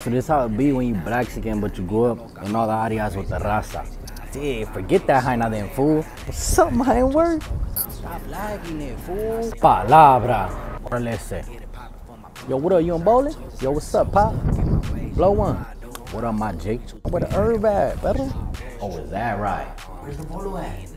So this how it be when you Blaxican, but you grow up in all the areas with the raza. Dude, forget that high now, then, fool. What's up, my word? Stop lagging it, fool. Palabra. Órale ese. Yo, what up, you on bowling? Yo, what's up, Pop? Blow one. What up, my Jake? Where the herb at, brother? Oh, is that right? Where's the bolo at?